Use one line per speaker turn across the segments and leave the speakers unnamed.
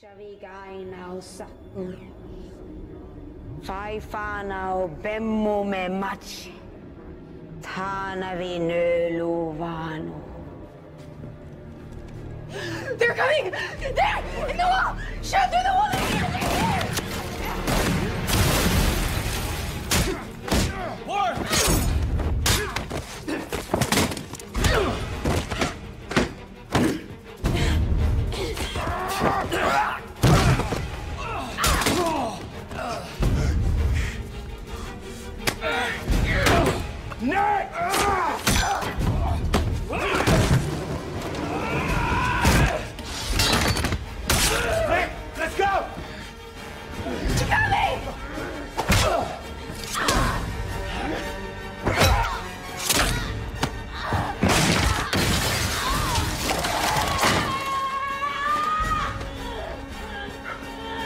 Shavigainau sakul. Faifanau me machi.
They're coming! There! In the wall!
Let's go!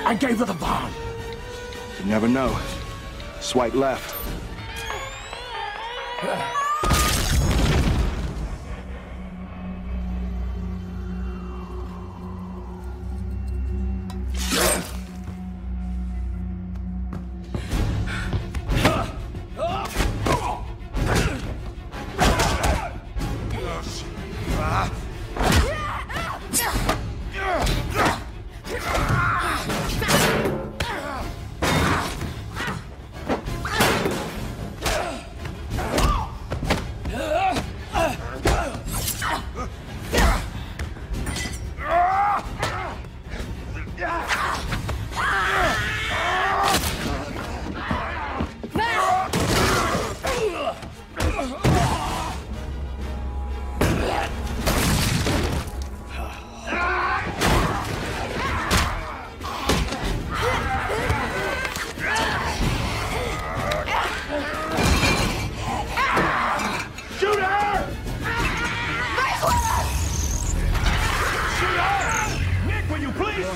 I gave her the bomb.
You never know. Swipe left. 哎。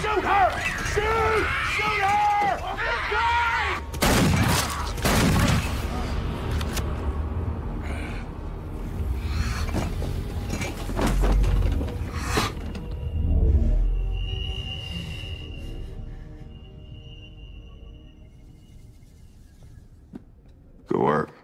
Shoot her! Shoot! Shoot her! Guys! Good work.